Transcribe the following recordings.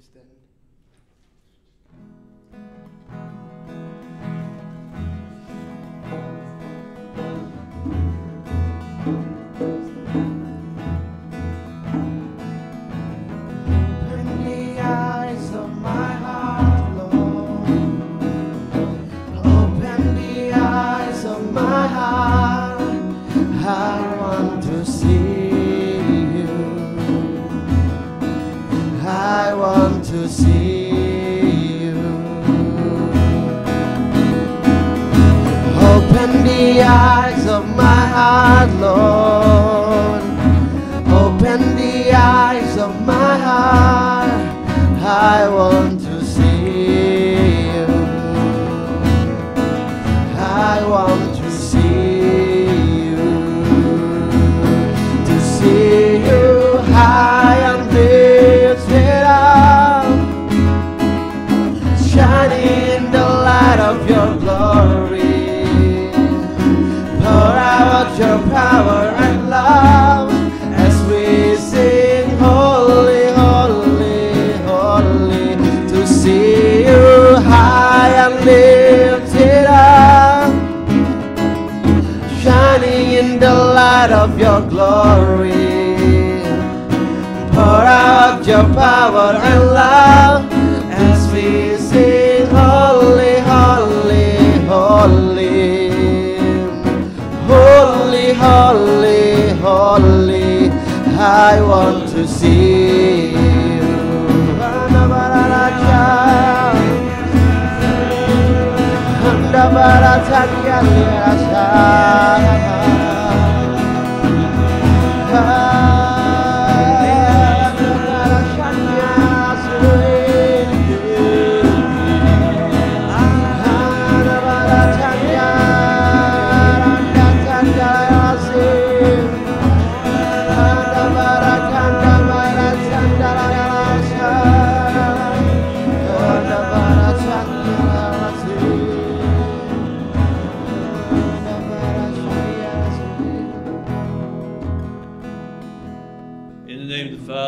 Please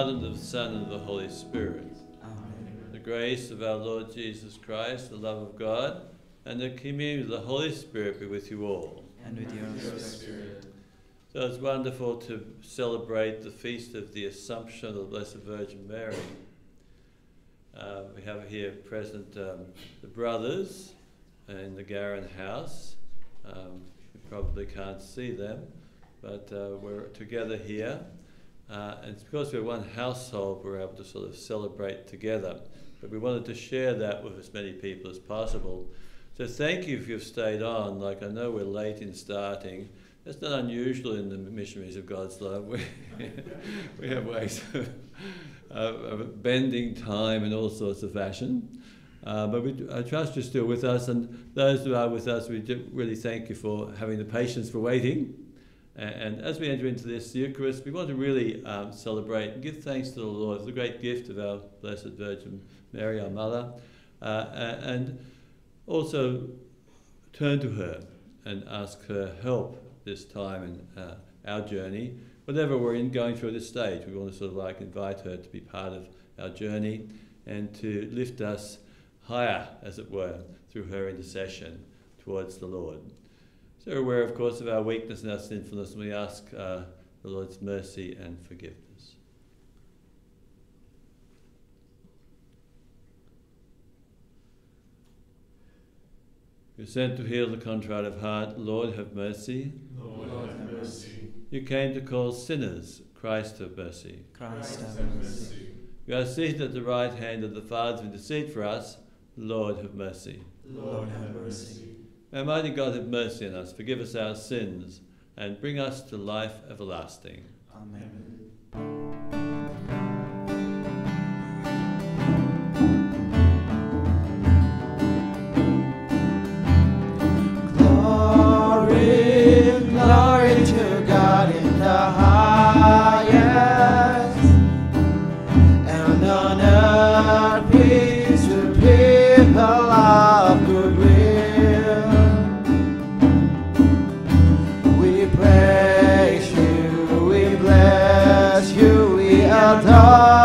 the and of the Son, and of the Holy Spirit. The grace of our Lord Jesus Christ, the love of God, and the communion of the Holy Spirit be with you all. and with your spirit. So it's wonderful to celebrate the feast of the Assumption of the Blessed Virgin Mary. Uh, we have here present um, the brothers in the Garin house. Um, you probably can't see them, but uh, we're together here. Uh, and it's because we're one household, we're able to sort of celebrate together. But we wanted to share that with as many people as possible. So thank you if you've stayed on. Like I know we're late in starting. That's not unusual in the missionaries of God's love. We, we have ways of, of, bending time in all sorts of fashion. Uh, but we, I trust you're still with us, and those who are with us, we really thank you for having the patience for waiting. And as we enter into this Eucharist, we want to really um, celebrate and give thanks to the Lord for the great gift of our Blessed Virgin Mary, our Mother, uh, and also turn to her and ask her help this time in uh, our journey. Whatever we're in going through this stage, we want to sort of like invite her to be part of our journey and to lift us higher, as it were, through her intercession towards the Lord. So we're aware, of course, of our weakness and our sinfulness, and we ask uh, the Lord's mercy and forgiveness. You're sent to heal the contrite of heart. Lord, have mercy. Lord, have mercy. You came to call sinners. Christ, have mercy. Christ Christ, have mercy. You are seated at the right hand of the Father to intercede for us. Lord, have mercy. Lord have mercy. May Almighty God have mercy on us, forgive us our sins, and bring us to life everlasting. Amen. We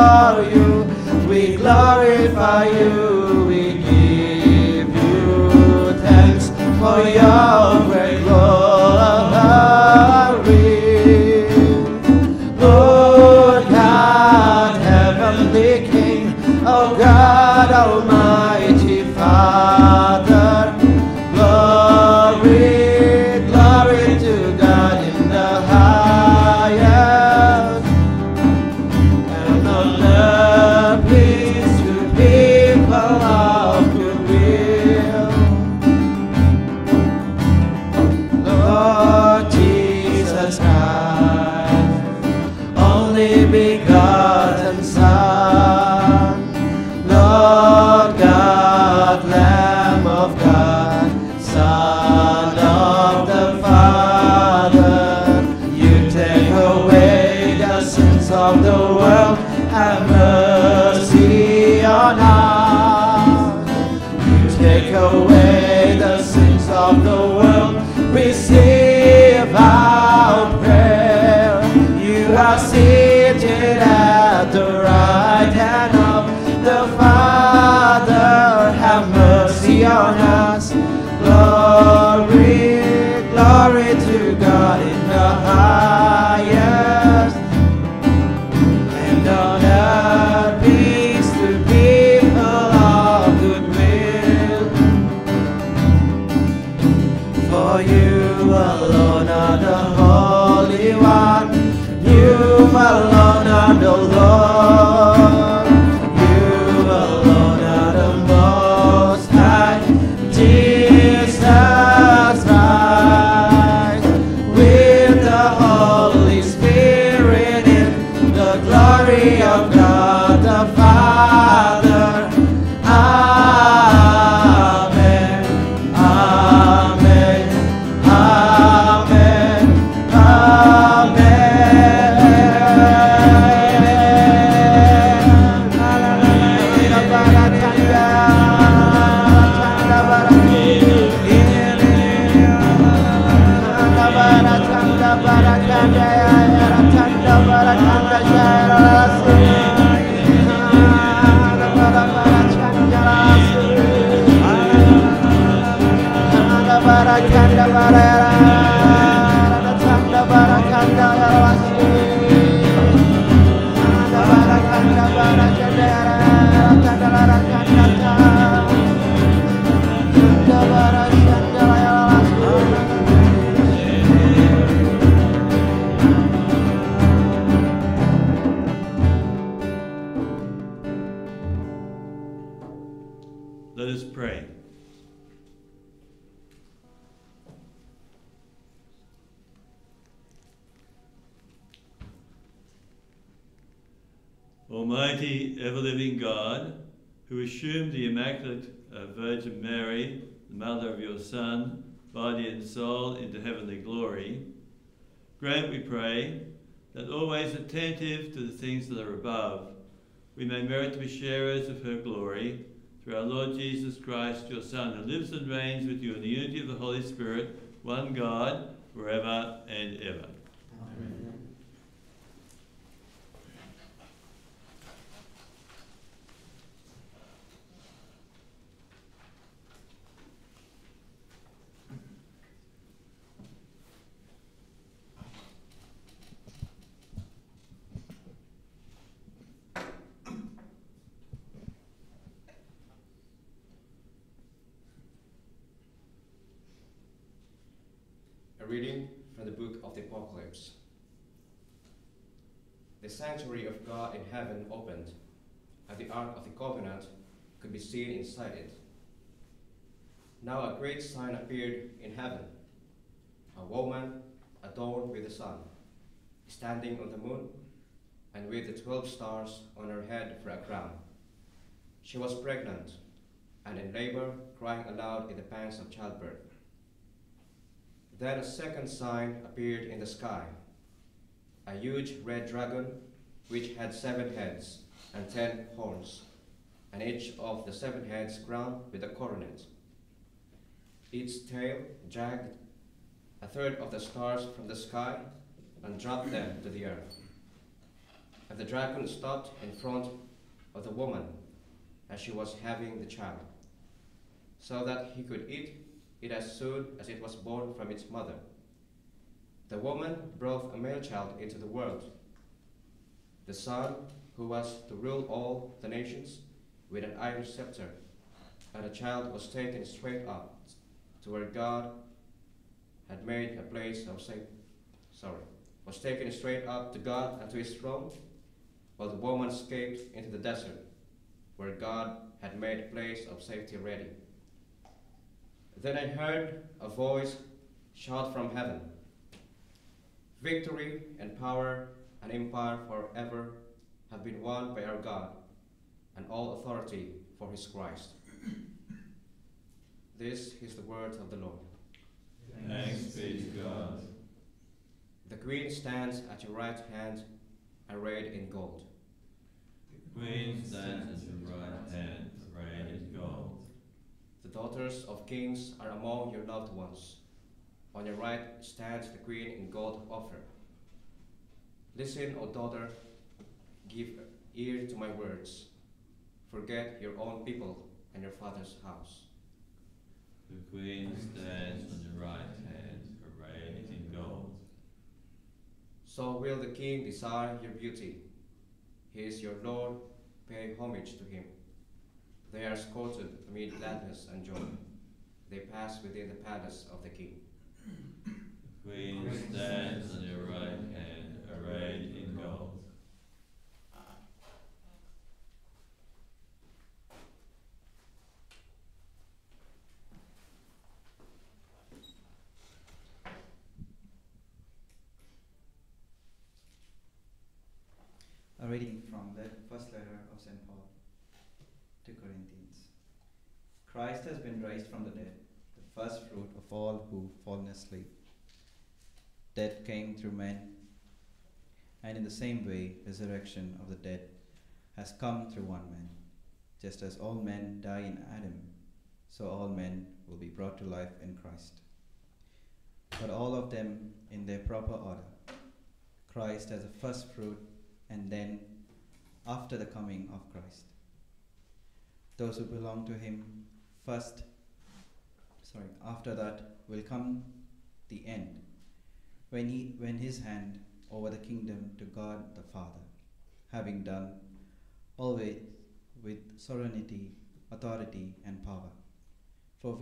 your Son, body and soul, into heavenly glory, grant, we pray, that always attentive to the things that are above, we may merit to be sharers of her glory through our Lord Jesus Christ, your Son, who lives and reigns with you in the unity of the Holy Spirit, one God, forever and ever. A reading from the book of the Apocalypse. The sanctuary of God in heaven opened, and the Ark of the Covenant could be seen inside it. Now a great sign appeared in heaven a woman adorned with the sun, standing on the moon, and with the twelve stars on her head for a crown. She was pregnant and in labor, crying aloud in the pangs of childbirth. Then a second sign appeared in the sky a huge red dragon, which had seven heads and ten horns, and each of the seven heads crowned with a coronet. Its tail jagged a third of the stars from the sky and dropped them to the earth. And the dragon stopped in front of the woman as she was having the child, so that he could eat it as soon as it was born from its mother. The woman brought a male child into the world, the son who was to rule all the nations with an iron scepter, and the child was taken straight up to where God had made a place of safe. Sorry, was taken straight up to God and to His throne, while the woman escaped into the desert, where God had made a place of safety ready. Then I heard a voice shout from heaven Victory and power and empire forever have been won by our God, and all authority for his Christ. This is the word of the Lord. Thanks be to God. The queen stands at your right hand, arrayed in gold. The Queen stands at your right hand, arrayed in gold. Daughters of kings are among your loved ones. On your right stands the queen in gold offer. Listen, O daughter, give ear to my words. Forget your own people and your father's house. The Queen stands on your right hand, arrayed in gold. So will the king desire your beauty. He is your Lord, pay homage to him. They are escorted amid gladness and joy. They pass within the palace of the king. The Queen stands on your right hand, arrayed in gold. A reading from the first letter of St. Paul to Corinthians. Christ has been raised from the dead, the first fruit of all who fallen asleep. Death came through men, and in the same way, resurrection of the dead has come through one man. Just as all men die in Adam, so all men will be brought to life in Christ. But all of them in their proper order. Christ as a first fruit and then after the coming of Christ. Those who belong to him first, sorry, after that will come the end, when he when his hand over the kingdom to God the Father, having done always with sovereignty, authority, and power. For,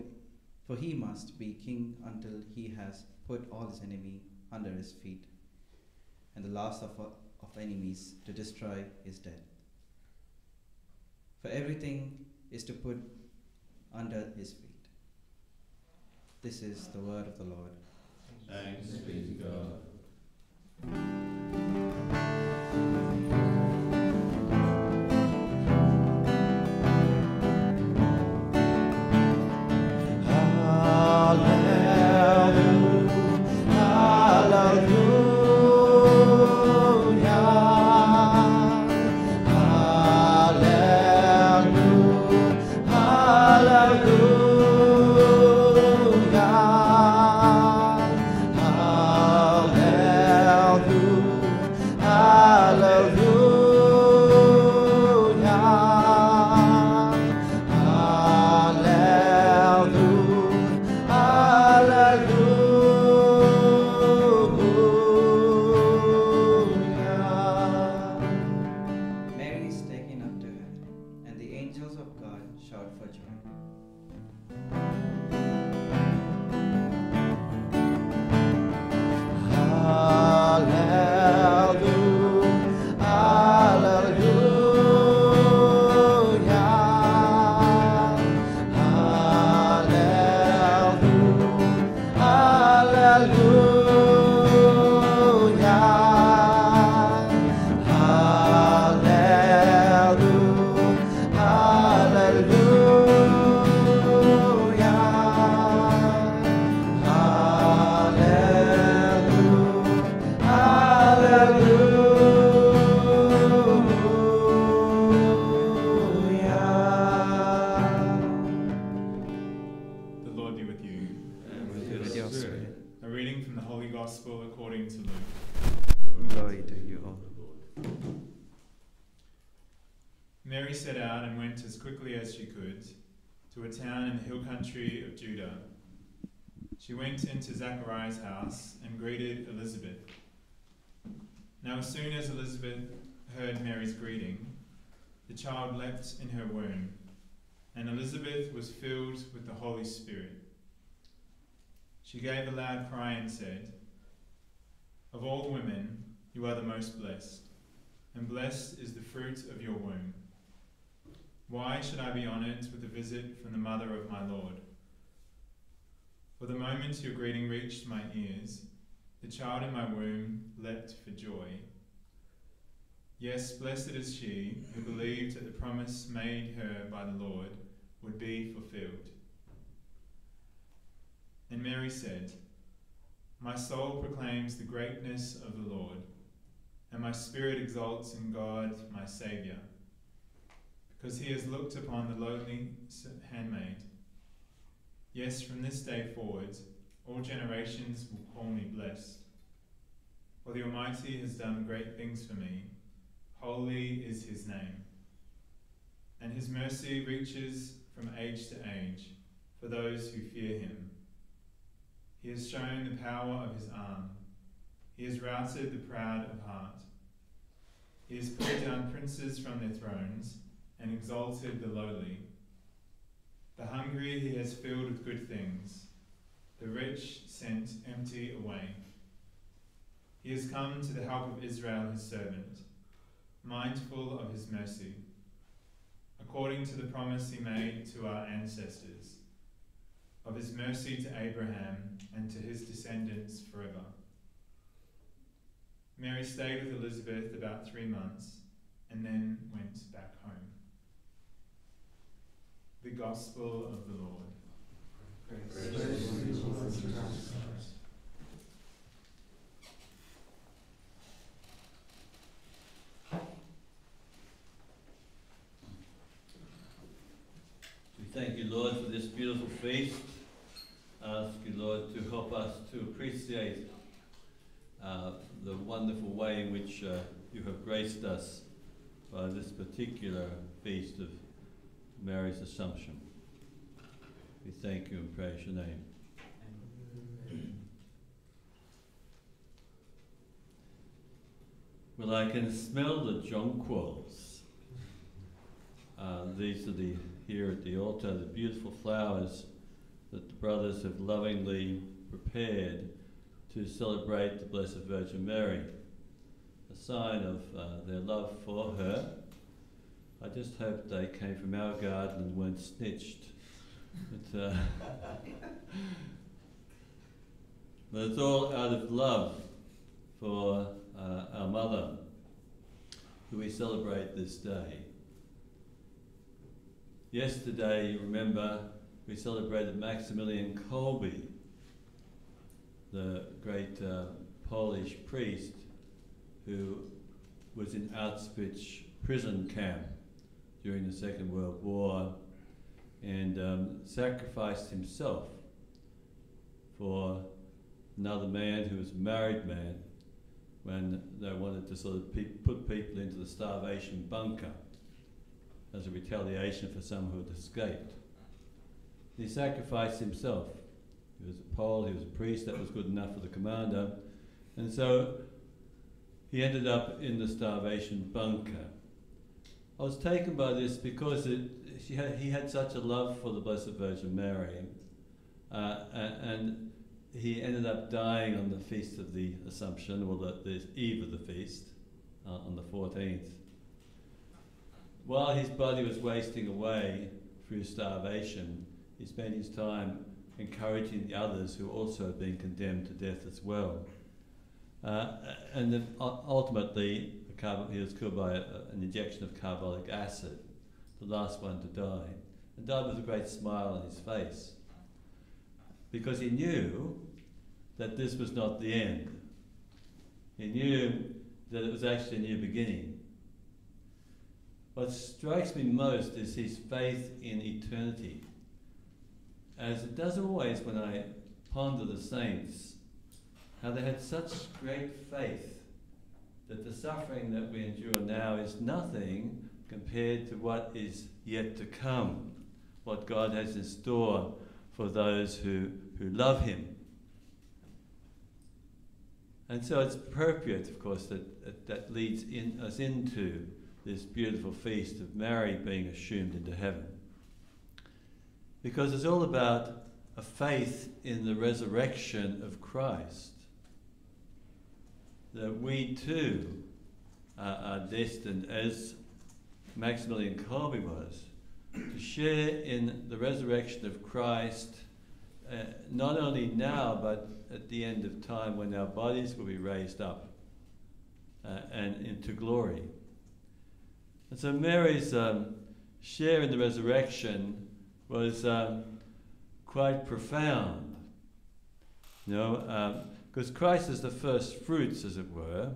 for he must be king until he has put all his enemy under his feet. And the last of, of enemies to destroy is death. For everything is to put under his feet. This is the word of the Lord. Thanks be to God. Hill country of Judah. She went into Zachariah's house and greeted Elizabeth. Now, as soon as Elizabeth heard Mary's greeting, the child leapt in her womb, and Elizabeth was filled with the Holy Spirit. She gave a loud cry and said, Of all women, you are the most blessed, and blessed is the fruit of your womb. Why should I be honoured with a visit from the mother of my Lord? For the moment your greeting reached my ears, The child in my womb leapt for joy. Yes, blessed is she who believed that the promise made her by the Lord would be fulfilled. And Mary said, My soul proclaims the greatness of the Lord, and my spirit exalts in God my Saviour, because he has looked upon the lowly handmaid. Yes, from this day forward, all generations will call me blessed. For the Almighty has done great things for me. Holy is his name. And his mercy reaches from age to age for those who fear him. He has shown the power of his arm. He has routed the proud of heart. He has put down princes from their thrones and exalted the lowly. The hungry he has filled with good things, the rich sent empty away. He has come to the help of Israel his servant, mindful of his mercy, according to the promise he made to our ancestors, of his mercy to Abraham and to his descendants forever. Mary stayed with Elizabeth about three months and then went back home. The Gospel of the Lord. We thank you, Lord, for this beautiful feast. Ask you, Lord, to help us to appreciate uh, the wonderful way in which uh, you have graced us by this particular feast of Mary's Assumption. We thank you and praise your name. Well, I can smell the jonquils. Uh, these are the here at the altar the beautiful flowers that the brothers have lovingly prepared to celebrate the Blessed Virgin Mary, a sign of uh, their love for her. I just hope they came from our garden and weren't snitched. But, uh, but it's all out of love for uh, our mother, who we celebrate this day. Yesterday, you remember, we celebrated Maximilian Kolbe, the great uh, Polish priest who was in Auschwitz prison camp during the Second World War and um, sacrificed himself for another man who was a married man when they wanted to sort of pe- put people into the starvation bunker as a retaliation for some who had escaped. He sacrificed himself. He was a Pole, he was a priest, that was good enough for the commander. And so he ended up in the starvation bunker. I was taken by this because it, had, he had such a love for the Blessed Virgin Mary, uh, and he ended up dying on the feast of the Assumption, or the, the eve of the feast, uh, on the 14th. While his body was wasting away through starvation, he spent his time encouraging the others who also had been condemned to death as well. Uh, and then he was killed by a, an injection of carbolic acid, the last one to die, and died with a great smile on his face. Because he knew that this was not the end. He knew that it was actually a new beginning. What strikes me most is his faith in eternity. As it does always when I ponder the saints, how they had such great faith that the suffering that we endure now is nothing compared to what is yet to come, what God has in store for those who, who love Him. And so it's appropriate, of course, that, that, that leads in, us into this beautiful feast of Mary being assumed into heaven. Because it's all about a faith in the resurrection of Christ. That we too uh, are destined, as Maximilian Kolbe was, to share in the resurrection of Christ uh, not only now, but at the end of time when our bodies will be raised up uh, and into glory. And so Mary's um, share in the resurrection was um, quite profound. You know, because Christ is the first fruits, as it were,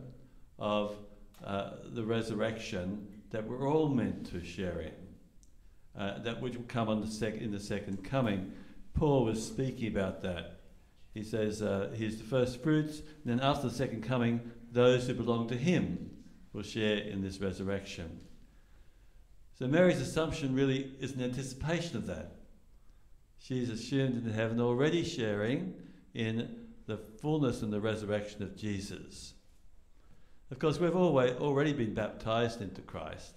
of uh, the resurrection that we're all meant to share in. Uh, that which will come on the sec- in the second coming. Paul was speaking about that. He says uh, he's the first fruits, and then after the second coming, those who belong to him will share in this resurrection. So Mary's assumption really is an anticipation of that. She's assumed in heaven already sharing in the fullness and the resurrection of Jesus. Of course, we've already been baptized into Christ.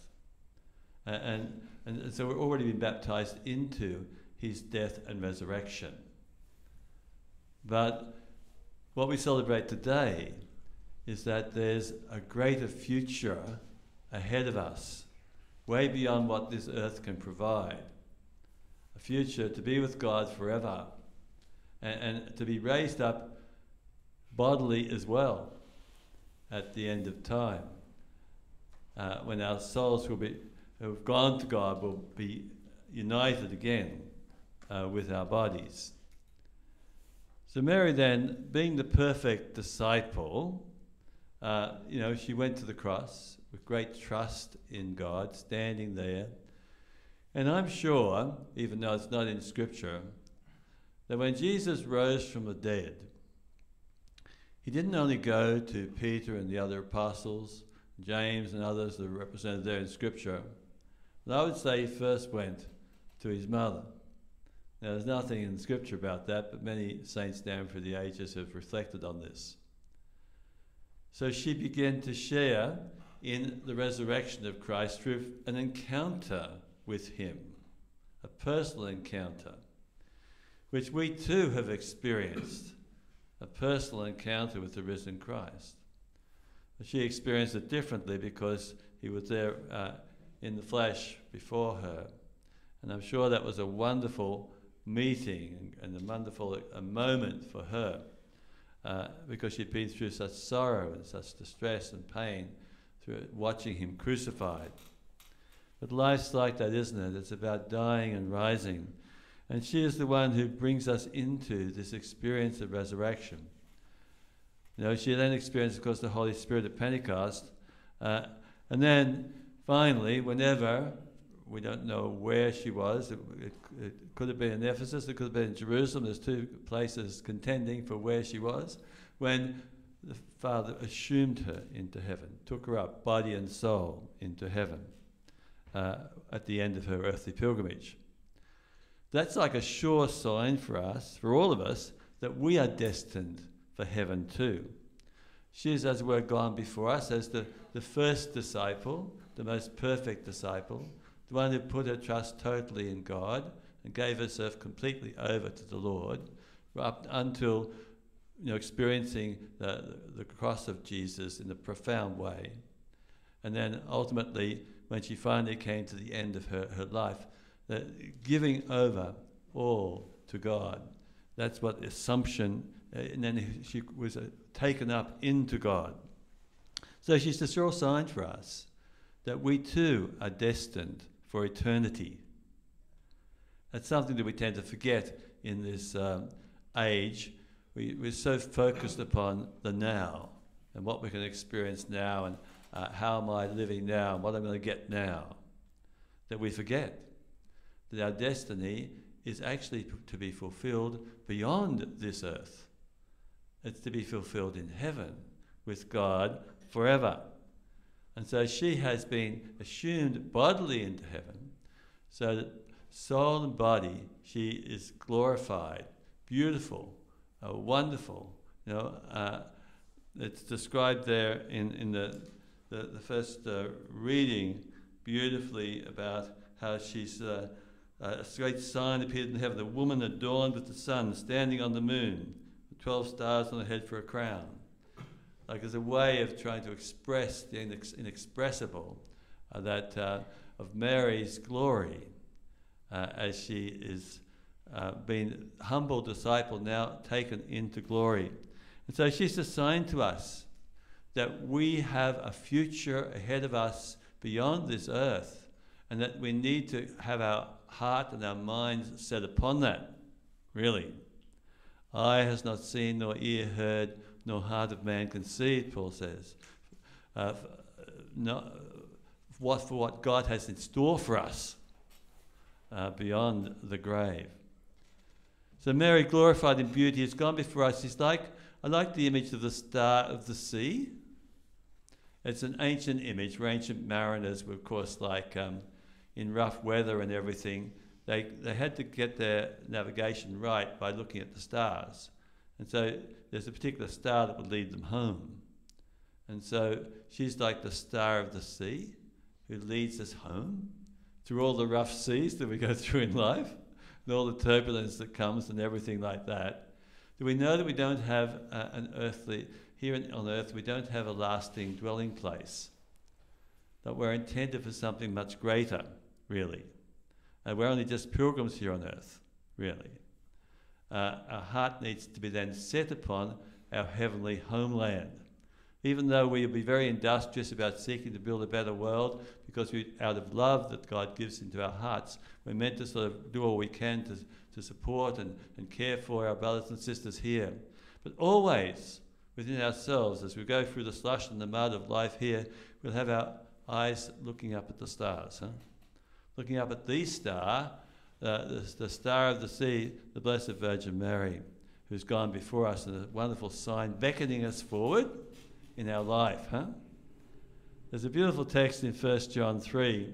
and, and so we've already been baptized into his death and resurrection. But what we celebrate today is that there's a greater future ahead of us, way beyond what this earth can provide. A future to be with God forever and, and to be raised up bodily as well at the end of time. Uh, when our souls will be, who have gone to God, will be united again uh, with our bodies. So, Mary, then, being the perfect disciple, uh, you know, she went to the cross with great trust in God, standing there. And I'm sure, even though it's not in Scripture, that when Jesus rose from the dead, he didn't only go to Peter and the other apostles, James and others that are represented there in Scripture, but I would say he first went to his mother. Now, there's nothing in Scripture about that, but many saints down through the ages have reflected on this. So she began to share in the resurrection of Christ through an encounter with Him, a personal encounter, which we too have experienced a personal encounter with the risen Christ. But she experienced it differently because He was there uh, in the flesh before her. And I'm sure that was a wonderful meeting and a wonderful a moment for her uh, because she'd been through such sorrow and such distress and pain through watching him crucified. But life's like that, isn't it? It's about dying and rising. And she is the one who brings us into this experience of resurrection. You know, she then experienced, of course, the Holy Spirit at Pentecost. Uh, and then finally, whenever, we don't know where she was, it, it, it could have been in Ephesus, it could have been in Jerusalem. There's two places contending for where she was. When the Father assumed her into heaven, took her up, body and soul, into heaven uh, at the end of her earthly pilgrimage. That's like a sure sign for us, for all of us, that we are destined for heaven too. She is, as it were, gone before us as the, the first disciple, the most perfect disciple, the one who put her trust totally in God and gave herself completely over to the Lord up until you know, experiencing the, the cross of Jesus in a profound way. And then ultimately, when she finally came to the end of her, her life, that giving over all to God. That's what the assumption, uh, and then she was uh, taken up into God. So she's a sure sign for us that we too are destined for eternity. That's something that we tend to forget in this um, age. We, we're so focused upon the now and what we can experience now and uh, how am I living now and what I'm going to get now that we forget that our destiny is actually to be fulfilled beyond this earth. It's to be fulfilled in heaven with God forever. And so she has been assumed bodily into heaven, so that soul and body, she is glorified, beautiful, uh, wonderful. You know, uh, it's described there in, in the, the, the first uh, reading beautifully about how she's uh, a great sign appeared in heaven, a woman adorned with the sun, standing on the moon, with 12 stars on her head for a crown like as a way of trying to express the inex- inexpressible, uh, that uh, of Mary's glory uh, as she is uh, been humble disciple, now taken into glory. And so she's a sign to us that we have a future ahead of us beyond this earth, and that we need to have our heart and our minds set upon that, really. Eye has not seen, nor ear heard, nor heart of man conceived, Paul says. Uh, no, what, for what God has in store for us uh, beyond the grave. So Mary, glorified in beauty, has gone before us. She's like, I like the image of the star of the sea. It's an ancient image where ancient mariners were, of course, like um, in rough weather and everything, they, they had to get their navigation right by looking at the stars. And so there's a particular star that would lead them home. And so she's like the star of the sea who leads us home through all the rough seas that we go through in life and all the turbulence that comes and everything like that. Do we know that we don't have uh, an earthly, here on earth, we don't have a lasting dwelling place? That we're intended for something much greater, really. Uh, we're only just pilgrims here on earth, really. Uh, our heart needs to be then set upon our heavenly homeland. Even though we'll be very industrious about seeking to build a better world, because we, out of love that God gives into our hearts, we're meant to sort of do all we can to, to support and, and care for our brothers and sisters here. But always within ourselves, as we go through the slush and the mud of life here, we'll have our eyes looking up at the stars. Huh? Looking up at the star, uh, the, the star of the sea, the Blessed Virgin Mary, who's gone before us in a wonderful sign beckoning us forward in our life. Huh? There's a beautiful text in 1 John 3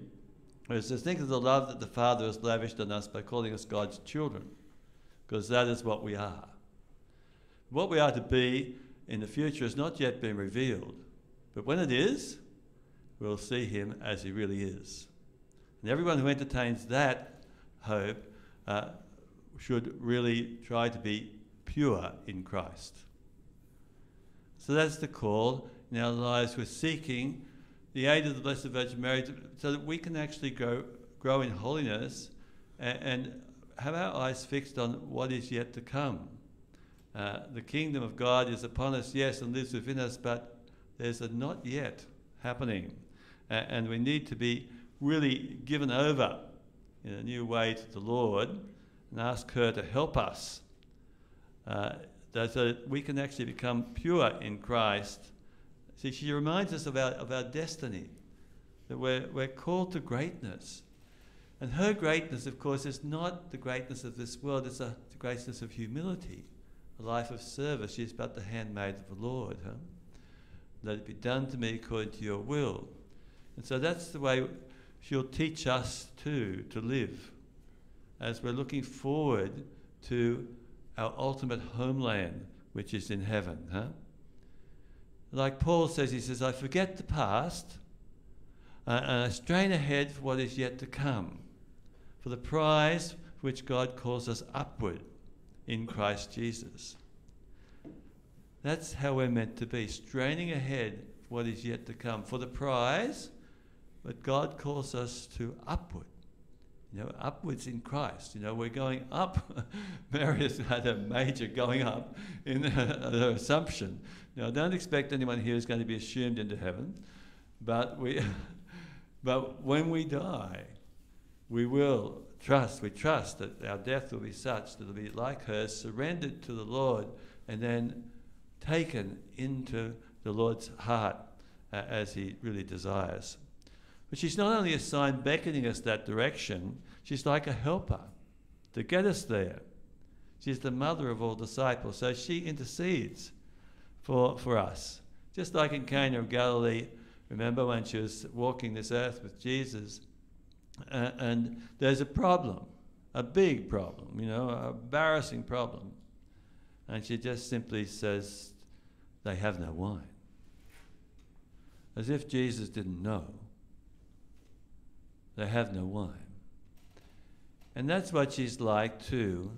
where it says, Think of the love that the Father has lavished on us by calling us God's children, because that is what we are. What we are to be in the future has not yet been revealed, but when it is, we'll see Him as He really is. And everyone who entertains that hope uh, should really try to be pure in Christ. So that's the call in our lives. We're seeking the aid of the Blessed Virgin Mary so that we can actually grow, grow in holiness and, and, have our eyes fixed on what is yet to come. Uh, the kingdom of God is upon us, yes, and lives within us, but there's a not yet happening. Uh, and we need to be really given over in a new way to the Lord and ask her to help us uh, so that we can actually become pure in Christ. See, she reminds us of our, of our destiny, that we're, we're called to greatness. And her greatness, of course, is not the greatness of this world, it's a, the greatness of humility, a life of service. She's but the handmaid of the Lord. Huh? Let it be done to me according to your will. And so that's the way she'll teach us too to live as we're looking forward to our ultimate homeland, which is in heaven. Huh? Like Paul says, he says, I forget the past uh, and I strain ahead for what is yet to come, for the prize which God calls us upward in Christ Jesus. That's how we're meant to be, straining ahead for what is yet to come, for the prize but God calls us to upward. You know, upwards in Christ. You know, we're going up. Mary has had a major going up in her assumption. Now, don't expect anyone here is going to be assumed into heaven, but we, but when we die, we will trust. We trust that our death will be such that it'll be like hers, surrendered to the Lord, and then taken into the Lord's heart uh, as He really desires. But she's not only a sign beckoning us that direction, she's like a helper to get us there. She's the mother of all disciples, so she intercedes for, for us. Just like in Cana of Galilee, remember when she was walking this earth with Jesus, uh, and there's a problem, a big problem, you know, an embarrassing problem. And she just simply says, They have no wine. As if Jesus didn't know they have no wine. And that's what she's like too.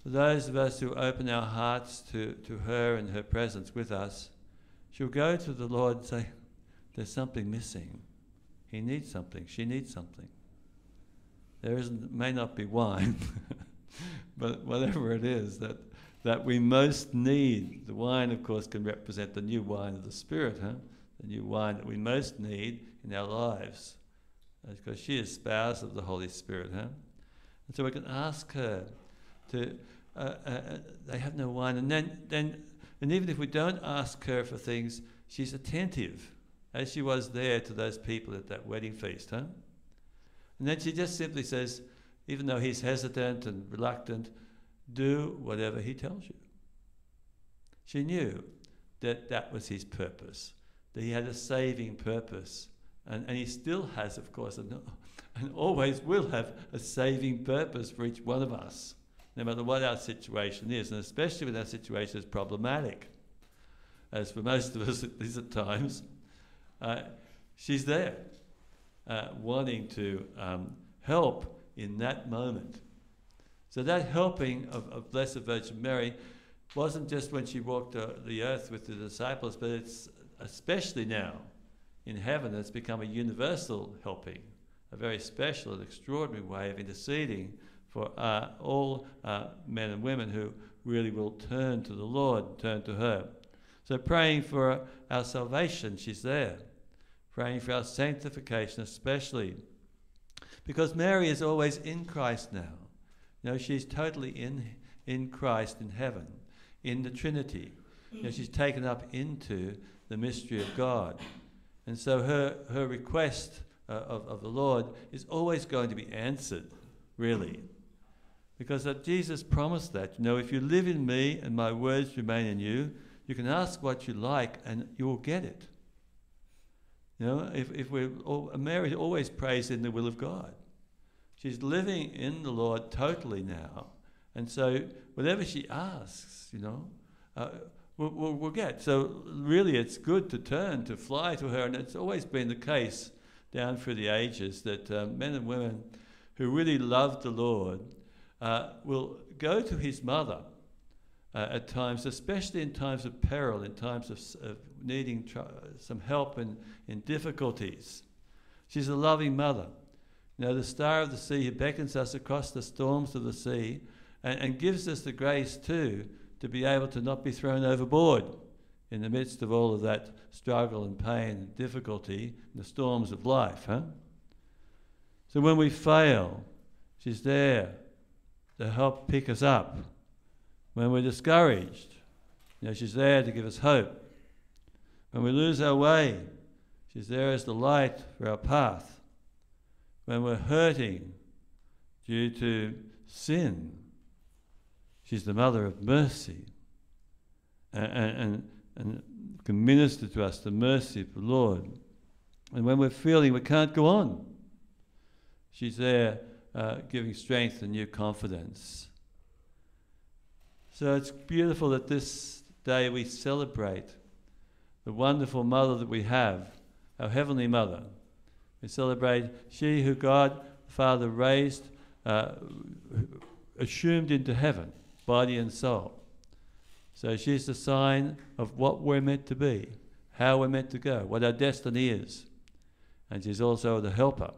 For those of us who open our hearts to, to her and her presence with us, she'll go to the Lord and say, There's something missing. He needs something. She needs something. There isn't, may not be wine, but whatever it is that, that we most need. The wine, of course, can represent the new wine of the Spirit, huh? the new wine that we most need in our lives. Because she is spouse of the Holy Spirit. Huh? And so we can ask her to, uh, uh, uh, they have no wine. And then, then, and even if we don't ask her for things, she's attentive, as she was there to those people at that wedding feast. Huh? And then she just simply says, even though he's hesitant and reluctant, do whatever he tells you. She knew that that was his purpose, that he had a saving purpose. And, and he still has, of course, and, and always will have a saving purpose for each one of us, no matter what our situation is, and especially when our situation is problematic, as for most of us it is at times. Uh, she's there, uh, wanting to um, help in that moment. So that helping of, of Blessed Virgin Mary wasn't just when she walked uh, the earth with the disciples, but it's especially now in heaven, it's become a universal helping, a very special and extraordinary way of interceding for uh, all uh, men and women who really will turn to the Lord, turn to her. So praying for our salvation, she's there. Praying for our sanctification, especially because Mary is always in Christ now. You know, she's totally in, in Christ in heaven, in the Trinity. You know, she's taken up into the mystery of God. And so her, her request uh, of, of the Lord is always going to be answered, really. Because that Jesus promised that. You know, if you live in me and my words remain in you, you can ask what you like and you will get it. You know, if, if we're, all, Mary always prays in the will of God. She's living in the Lord totally now. And so whatever she asks, you know, uh, we'll, we'll, we'll, get. So really it's good to turn, to fly to her. And it's always been the case down through the ages that uh, men and women who really love the Lord uh, will go to his mother uh, at times, especially in times of peril, in times of, of needing tr- some help in, in difficulties. She's a loving mother. You know, the star of the sea who beckons us across the storms of the sea and, and gives us the grace too to be able to not be thrown overboard in the midst of all of that struggle and pain and difficulty, and the storms of life. Huh? So when we fail, she's there to help pick us up. When we're discouraged, you know, she's there to give us hope. When we lose our way, she's there as the light for our path when we're hurting due to sin. She's the mother of mercy and, and, and can minister to us the mercy of the Lord. And when we're feeling we can't go on, she's there uh, giving strength and new confidence. So it's beautiful that this day we celebrate the wonderful mother that we have, our Heavenly Mother. We celebrate she who God the Father raised, uh, assumed into heaven, body and soul. So she's the sign of what we're meant to be, how we're meant to go, what our destiny is. And she's also the helper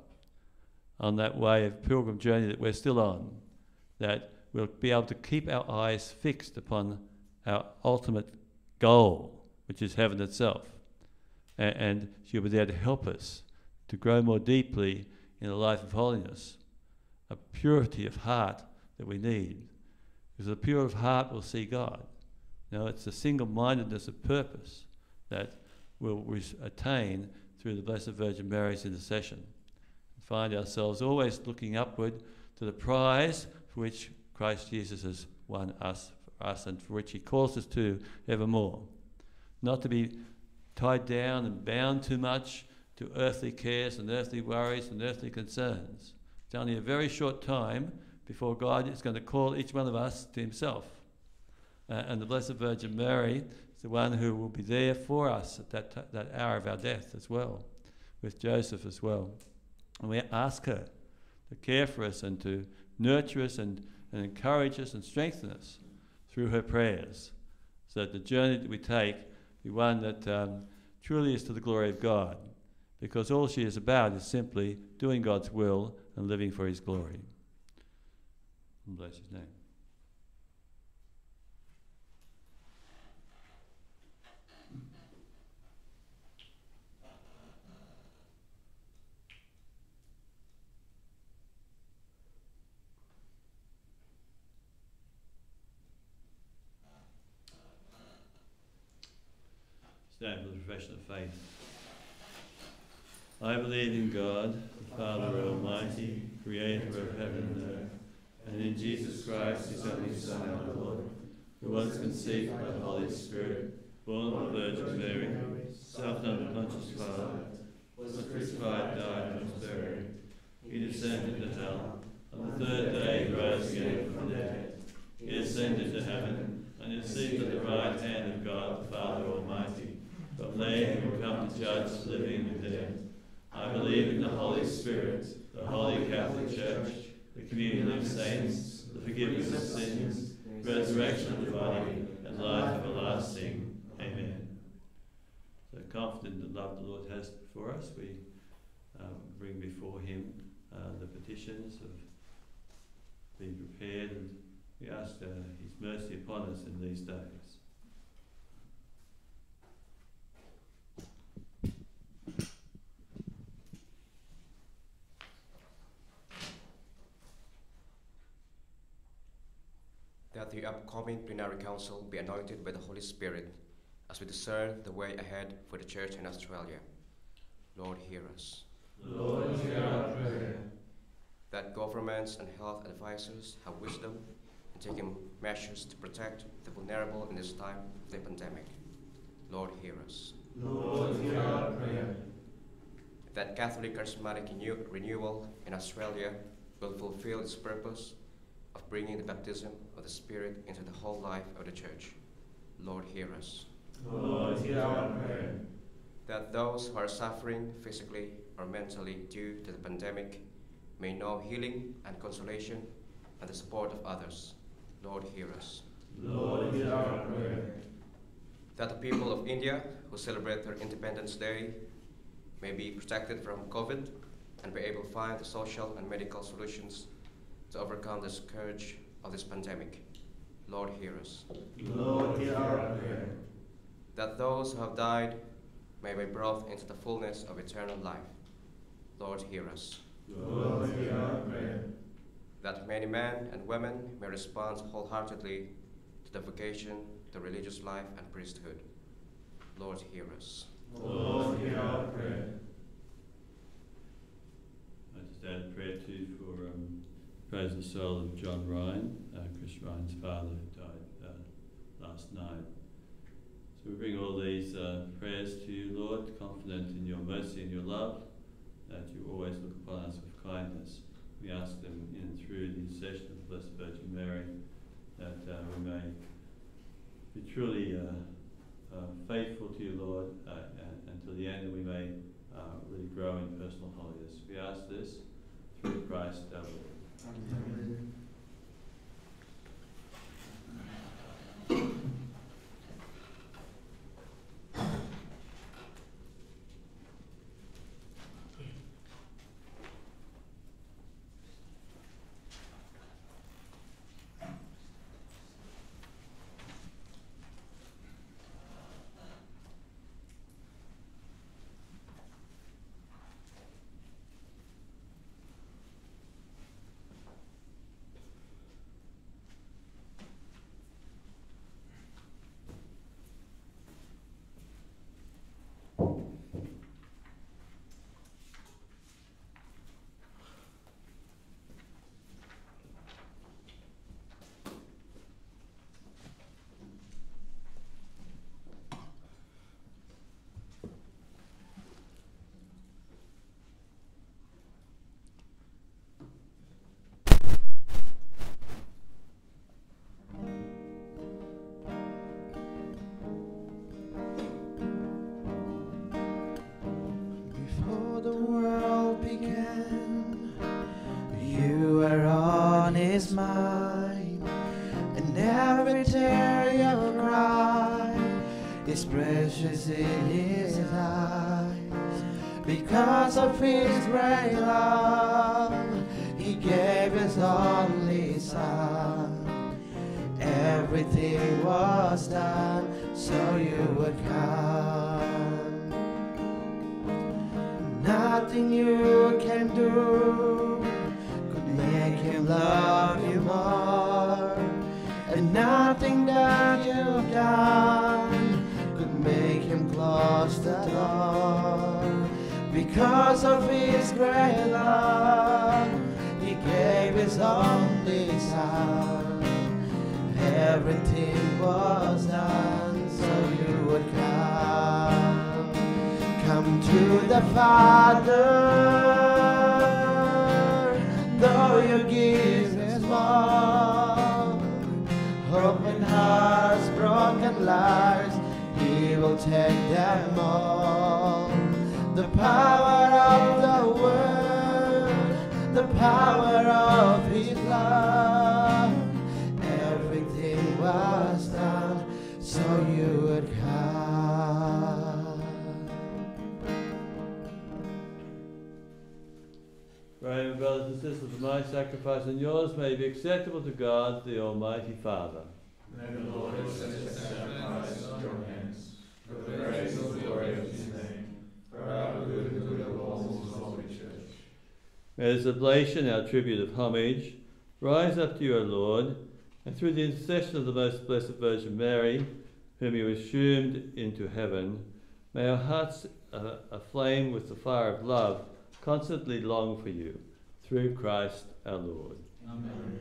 on that way of pilgrim journey that we're still on, that we'll be able to keep our eyes fixed upon our ultimate goal, which is heaven itself. And, and she'll be there to help us to grow more deeply in a life of holiness, a purity of heart that we need. Because the pure of heart will see God. Now, it's the single mindedness of purpose that we'll attain through the Blessed Virgin Mary's intercession. Find ourselves always looking upward to the prize for which Christ Jesus has won us, for us and for which he calls us to evermore. Not to be tied down and bound too much to earthly cares and earthly worries and earthly concerns. It's only a very short time before God is going to call each one of us to Himself. Uh, and the Blessed Virgin Mary is the one who will be there for us at that, that hour of our death as well, with Joseph as well. And we ask her to care for us and to nurture us and, and encourage us and strengthen us through her prayers, so that the journey that we take be one that um, truly is to the glory of God because all she is about is simply doing God's will and living for His glory. And bless his name. Stand for the profession of faith. I believe in God, the Father Almighty, creator of heaven and earth, and in Jesus Christ, his only Son, our Lord, who was conceived by the Holy Spirit, born of the Virgin Mary, suffered under Pontius Pilate, was crucified, died, and was buried. He descended to hell. On the third day he rose again from the dead. He ascended to heaven, and is seated at the right hand of God, the Father Almighty. From there he will come to judge the living and the dead. I believe in the Holy Spirit, the Holy Catholic Church, communion of saints, the forgiveness of sins, resurrection of the body, and life everlasting. Amen. So confident in the love the Lord has for us, we um, bring before Him uh, the petitions of being prepared, and we ask uh, His mercy upon us in these days. that the upcoming plenary council be anointed by the Holy Spirit as we discern the way ahead for the church in Australia. Lord, hear us. Lord, hear our prayer. That governments and health advisors have wisdom in taking measures to protect the vulnerable in this time of the pandemic. Lord, hear us. Lord, hear our prayer. That Catholic charismatic renew- renewal in Australia will fulfill its purpose of bringing the baptism of the Spirit into the whole life of the Church. Lord, hear us. Lord, hear our prayer. That those who are suffering physically or mentally due to the pandemic may know healing and consolation and the support of others. Lord, hear us. Lord, hear our prayer. That the people of India who celebrate their Independence Day may be protected from COVID and be able to find the social and medical solutions to overcome the scourge of this pandemic. Lord, hear us. Lord, hear our prayer. That those who have died may be brought into the fullness of eternal life. Lord, hear us. Lord, hear our prayer. That many men and women may respond wholeheartedly to the vocation, to religious life, and priesthood. Lord, hear us. Lord, hear our prayer. I just add a prayer too for um, praise the soul of John Ryan, uh, Chris Ryan's father, who died uh, last night. So we bring all these uh, prayers to you, Lord, confident in your mercy and your love, that you always look upon us with kindness. We ask them in and through the intercession of the Blessed Virgin Mary that uh, we may be truly uh, uh, faithful to you, Lord, until the end, and we may really grow in personal holiness. We ask this through Christ our Lord. Thank you. Father, brothers and sisters, that my sacrifice and yours may be acceptable to God, the Almighty Father. May the Lord accept the sacrifice of your hands, for the praise and glory of his name, for our good and good of all his holy church. May this oblation, our tribute of homage, rise up to you, O Lord, and through the intercession of the most blessed Virgin Mary, whom you assumed into heaven, may our hearts uh, aflame with the fire of love constantly long for you, through Christ our Lord. Amen.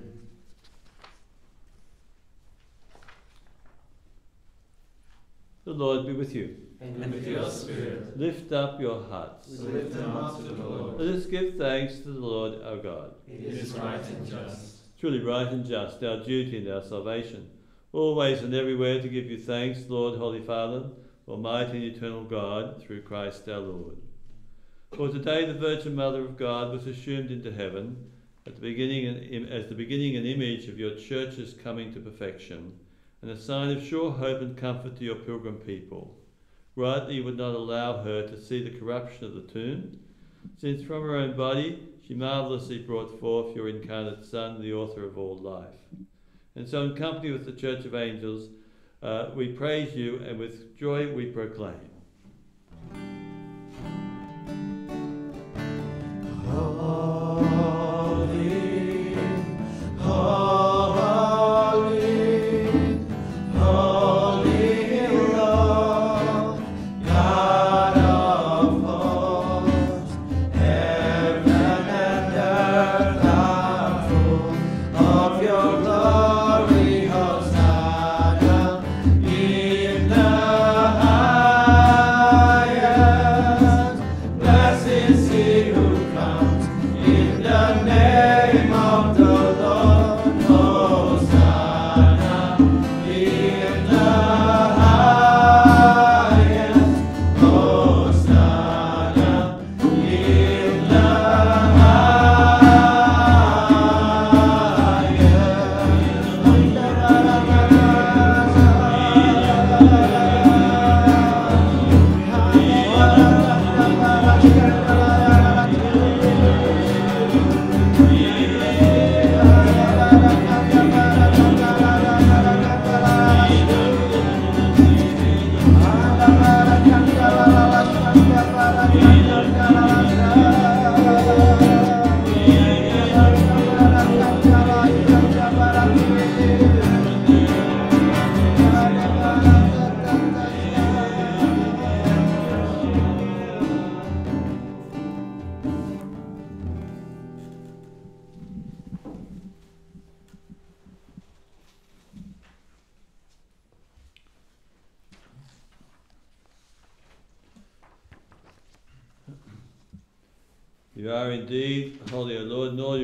The Lord be with you. And with your spirit, Lift up your hearts. we lift them up to the Lord. Let us give thanks to the Lord our God. It is right and just. Truly right and just, our duty and our salvation. Always and everywhere to give you thanks, Lord, Holy Father, Almighty and eternal God, through Christ our Lord. For today the Virgin Mother of God was assumed into heaven at the beginning as the beginning and image of your church's coming to perfection, and a sign of sure hope and comfort to your pilgrim people. Rightly you would not allow her to see the corruption of the tomb, since from her own body she marvellously brought forth your incarnate Son, the author of all life. And so, in company with the church of angels, uh, we praise you, and with joy we proclaim.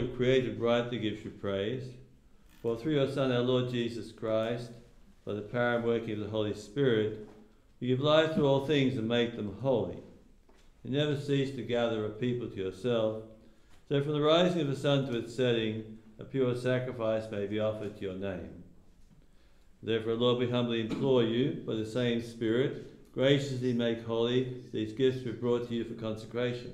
You've created rightly gives you praise. For through your Son, our Lord Jesus Christ, by the power and working of the Holy Spirit, you give life to all things and make them holy. You never cease to gather a people to yourself, so from the rising of the sun to its setting, a pure sacrifice may be offered to your name. Therefore, Lord, we humbly implore you, by the same Spirit, graciously make holy these gifts we brought to you for consecration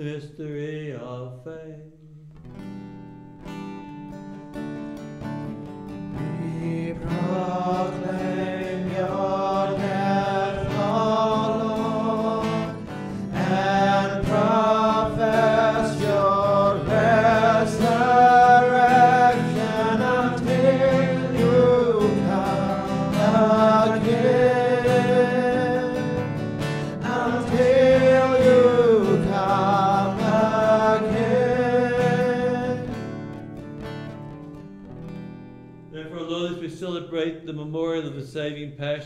Mystery of faith.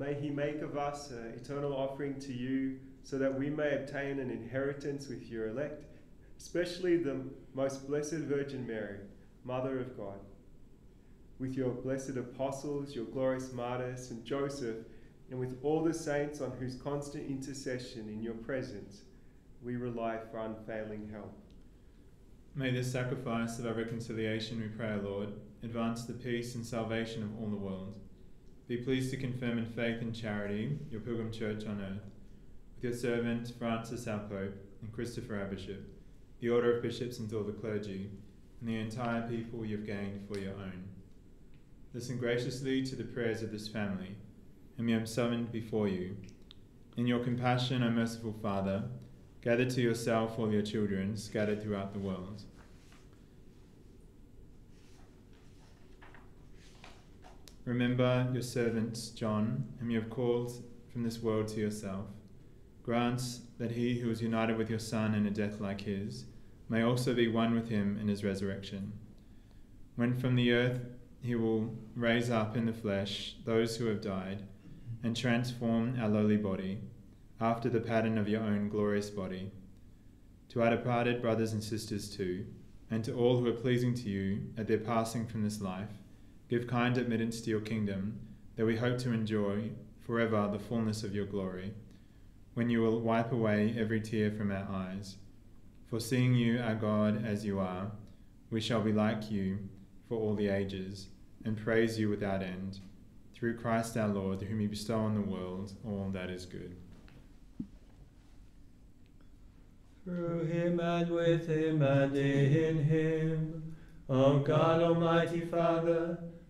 May he make of us an eternal offering to you, so that we may obtain an inheritance with your elect, especially the most blessed Virgin Mary, Mother of God. With your blessed apostles, your glorious martyrs, St. Joseph, and with all the saints on whose constant intercession in your presence we rely for unfailing help. May this sacrifice of our reconciliation, we pray, Lord, advance the peace and salvation of all the world. Be pleased to confirm in faith and charity your pilgrim church on earth, with your servant Francis our Pope and Christopher our Bishop, the order of bishops and all the clergy, and the entire people you have gained for your own. Listen graciously to the prayers of this family, whom you have summoned before you. In your compassion, O merciful Father, gather to yourself all your children scattered throughout the world. Remember your servant John, whom you have called from this world to yourself. Grant that he who was united with your Son in a death like his may also be one with him in his resurrection. When from the earth he will raise up in the flesh those who have died, and transform our lowly body, after the pattern of your own glorious body. To our departed brothers and sisters too, and to all who are pleasing to you at their passing from this life, give kind admittance to your kingdom, that we hope to enjoy forever the fullness of your glory, when you will wipe away every tear from our eyes. For seeing you, our God, as you are, we shall be like you for all the ages, and praise you without end. Through Christ our Lord, whom you bestow on the world all that is good. Through him and with him and in him, O God Almighty Father,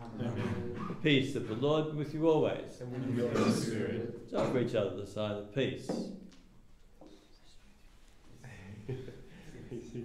Amen. The peace of the Lord be with you always. And with your spirit. Let's offer each other the sign of peace.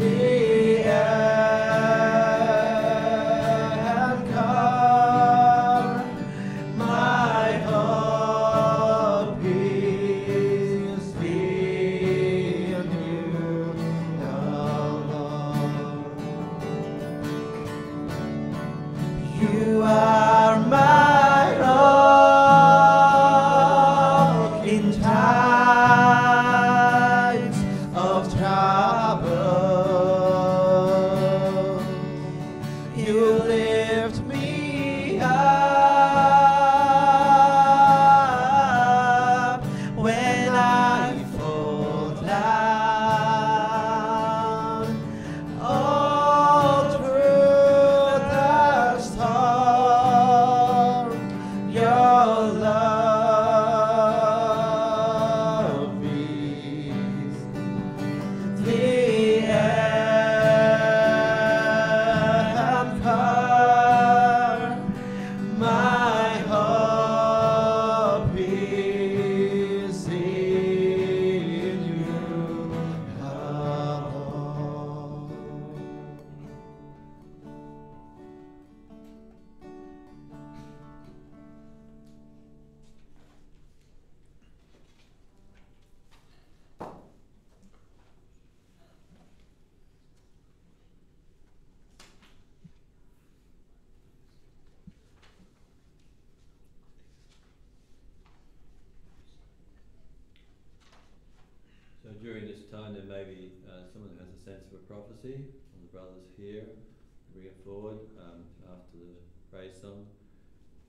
Anchor.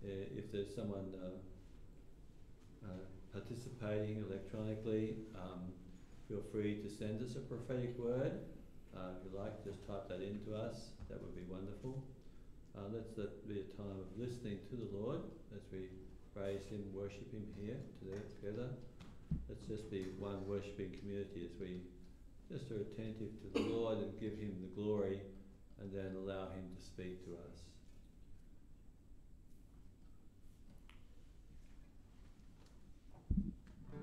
If there's someone uh, uh, participating electronically, um, feel free to send us a prophetic word. Uh, if you like, just type that into us. That would be wonderful. Uh, let's let be a time of listening to the Lord as we praise Him, worship Him here together. Let's just be one worshipping community as we just are attentive to the Lord and give Him the glory and then allow Him to speak to us.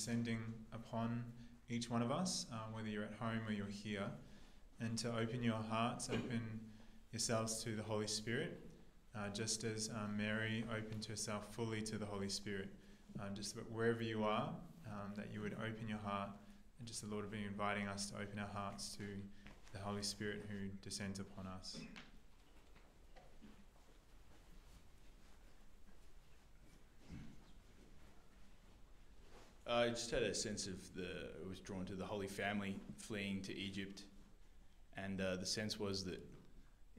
descending upon each one of us, uh, whether you're at home or you're here, and to open your hearts, open yourselves to the Holy Spirit, uh, just as uh, Mary opened herself fully to the Holy Spirit. Um, just wherever you are, um, that you would open your heart, and just the Lord would be inviting us to open our hearts to the Holy Spirit who descends upon us. I just had a sense of the, I was drawn to the Holy Family fleeing to Egypt. And uh, the sense was that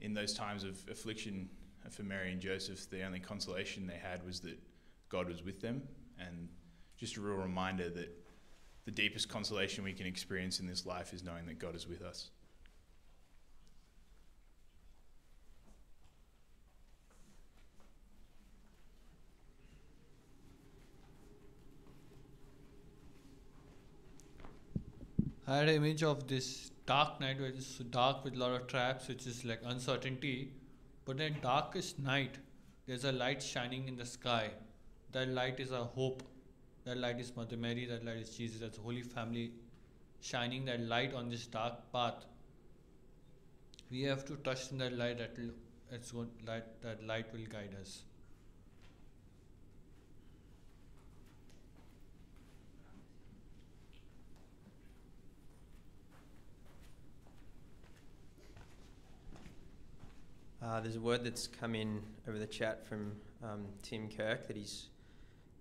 in those times of affliction for Mary and Joseph, the only consolation they had was that God was with them. And just a real reminder that the deepest consolation we can experience in this life is knowing that God is with us. I had an image of this dark night it's so dark with a lot of traps, which is like uncertainty. But in darkest night, there's a light shining in the sky. That light is a hope. That light is Mother Mary. That light is Jesus. That's the Holy Family shining that light on this dark path. We have to trust in that light. That will, light, that light will guide us. Uh, there's a word that's come in over the chat from um, Tim Kirk that he's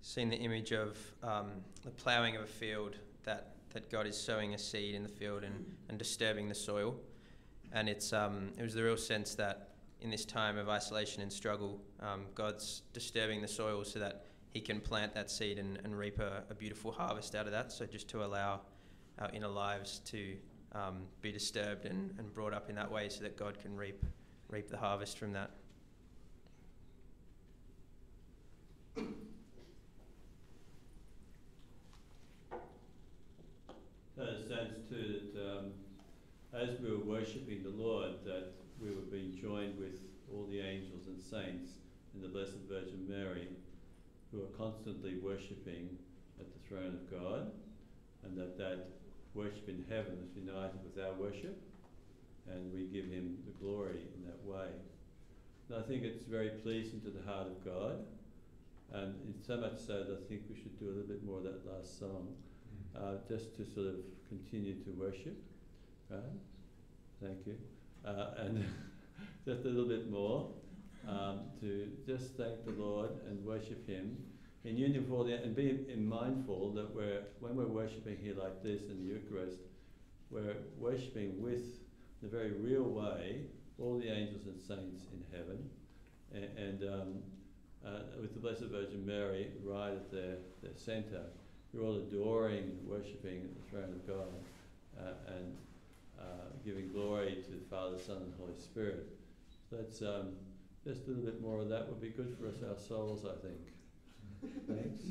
seen the image of um, the ploughing of a field that, that God is sowing a seed in the field and, and disturbing the soil. And it's, um, it was the real sense that in this time of isolation and struggle, um, God's disturbing the soil so that He can plant that seed and, and reap a, a beautiful harvest out of that. So just to allow our inner lives to um, be disturbed and, and brought up in that way so that God can reap reap the harvest from that. A sense too that um, as we were worshipping the Lord, that we were being joined with all the angels and saints and the Blessed Virgin Mary, who are constantly worshipping at the throne of God, and that that worship in heaven is united with our worship, and we give Him the glory in that way. And I think it's very pleasing to the heart of God, and it's so much so that I think we should do a little bit more of that last song uh, just to sort of continue to worship, right? Thank you. Uh, and just a little bit more um, to just thank the Lord and worship Him in union for the and be in mindful that we're when we're worshiping here like this in the Eucharist, we're worshiping with the very real way all the angels and saints in heaven, and, and um, uh, with the Blessed Virgin Mary right at their, their centre you're all adoring and worshipping at the throne of God uh, and uh, giving glory to the Father, Son, and Holy Spirit. So that's um, just a little bit more of that would be good for us, our souls, I think. Thanks.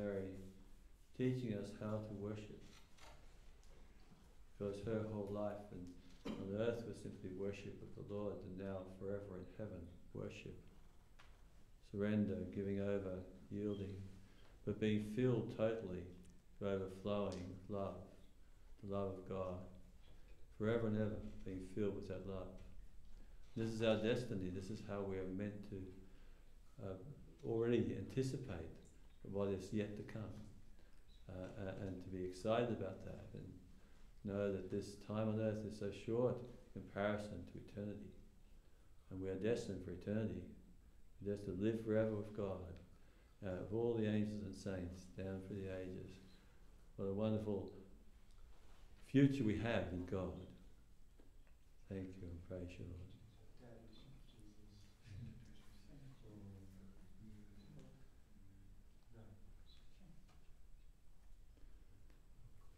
Mary, teaching us how to worship. Because her whole life and on earth was simply worship of the Lord, and now forever in heaven, worship. Surrender, giving over, yielding, but being filled totally to overflowing love, the love of God, forever and ever being filled with that love. This is our destiny. This is how we are meant to uh, already anticipate what is yet to come, uh, and to be excited about that, and know that this time on earth is so short in comparison to eternity, and we are destined for eternity. We're destined to live forever with God, uh, of all the angels and saints down through the ages. What a wonderful future we have in God. Thank you and praise you, Lord.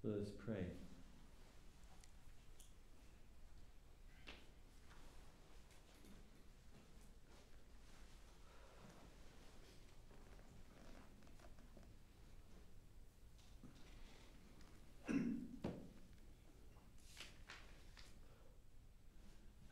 Let us pray.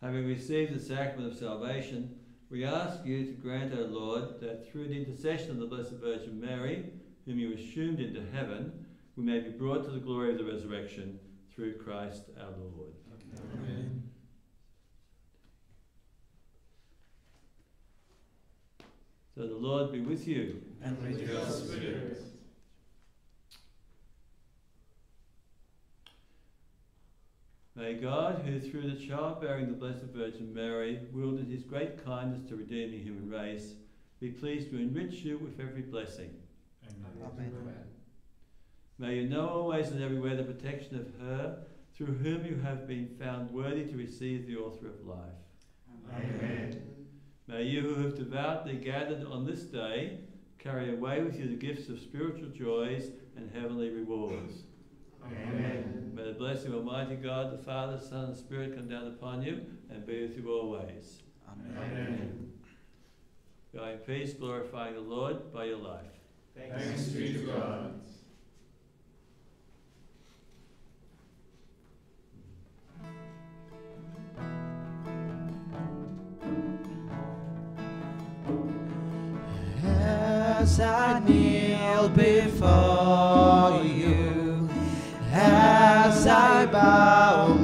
Having received the sacrament of salvation, we ask you to grant, O Lord, that through the intercession of the Blessed Virgin Mary, whom you assumed into heaven, we may be brought to the glory of the resurrection through Christ our Lord. Amen. So the Lord be with you. And with your spirit. May God, who through the childbearing of the Blessed Virgin Mary willed in his great kindness to redeem the human race, be pleased to enrich you with every blessing. Amen. May you know always and everywhere the protection of her, through whom you have been found worthy to receive the author of life. Amen. May you who have devoutly gathered on this day carry away with you the gifts of spiritual joys and heavenly rewards. Amen. May the blessing of Almighty God, the Father, Son, and Spirit come down upon you and be with you always. Amen. Go in peace, glorifying the Lord by your life. Thanks be to God. As I kneel before you, as I bow